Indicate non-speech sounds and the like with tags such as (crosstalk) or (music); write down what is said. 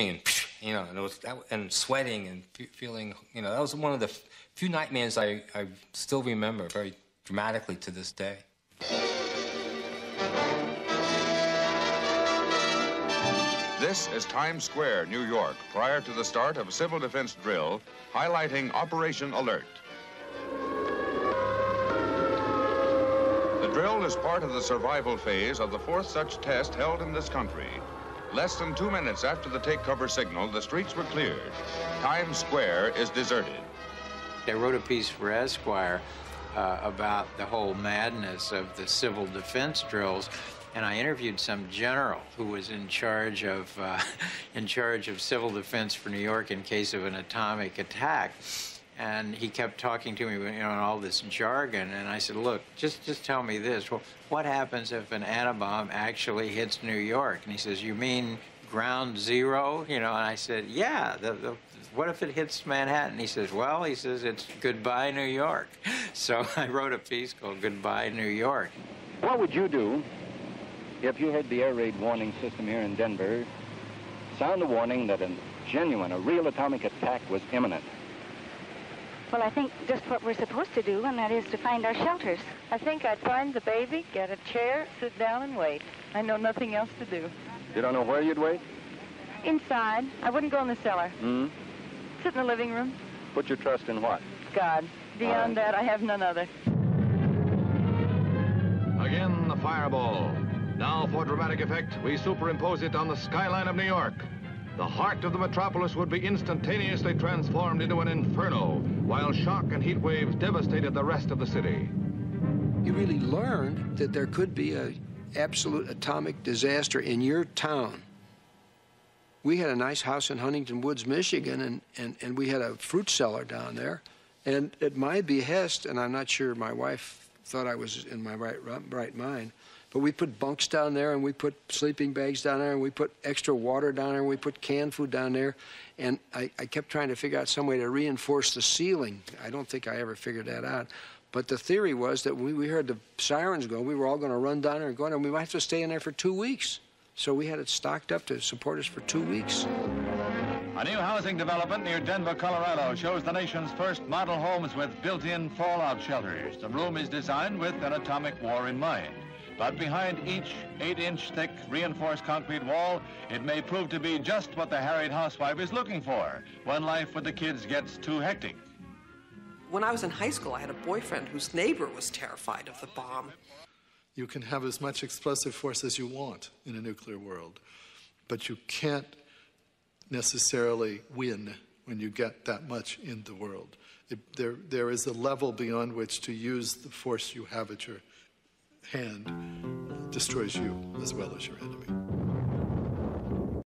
mean, you know, and was and sweating and fe- feeling, you know, that was one of the few nightmares I, I still remember very dramatically to this day. This is Times Square, New York, prior to the start of a civil defense drill highlighting Operation Alert. The drill is part of the survival phase of the fourth such test held in this country. Less than two minutes after the take cover signal, the streets were cleared. Times Square is deserted. I wrote a piece for Esquire uh, about the whole madness of the civil defense drills, and I interviewed some general who was in charge of uh, (laughs) in charge of civil defense for New York in case of an atomic attack. And he kept talking to me, you know, in all this jargon. And I said, "Look, just just tell me this. Well, what happens if an atom bomb actually hits New York?" And he says, "You mean ground zero? You know. And I said, "Yeah. The, the, what if it hits Manhattan?" He says, "Well, he says it's goodbye New York." (laughs) So I wrote a piece called "Goodbye New York." What would you do if you heard the air raid warning system here in Denver sound a warning that a genuine, a real atomic attack was imminent? Well, I think just what we're supposed to do, and that is to find our shelters. I think I'd find the baby, get a chair, sit down, and wait. I know nothing else to do. You don't know where you'd wait? Inside, I wouldn't go in the cellar. Hmm? Sit in the living room. Put your trust in what? God. Beyond that, I have none other. Again, the fireball. Now, for dramatic effect, we superimpose it on the skyline of New York. The heart of the metropolis would be instantaneously transformed into an inferno, while shock and heat waves devastated the rest of the city. You really learned that there could be an absolute atomic disaster in your town. We had a nice house in Huntington Woods, Michigan, and, and, and we had a fruit cellar down there. And at my behest, and I'm not sure my wife thought I was in my right, right mind, but we put bunks down there and we put sleeping bags down there and we put extra water down there and we put canned food down there. And I, I kept trying to figure out some way to reinforce the ceiling. I don't think I ever figured that out. But the theory was that when we heard the sirens go, we were all going to run down there and go in, and we might have to stay in there for two weeks. So we had it stocked up to support us for two weeks. A new housing development near Denver, Colorado shows the nation's first model homes with built-in fallout shelters. The room is designed with an atomic war in mind. But behind each 8-inch thick reinforced concrete wall, it may prove to be just what the harried housewife is looking for when life with the kids gets too hectic. When I was in high school, I had a boyfriend whose neighbor was terrified of the bomb. You can have as much explosive force as you want in a nuclear world, but you can't necessarily win when you get that much in the world. It, there, there is a level beyond which to use the force you have at your hand destroys you as well as your enemy.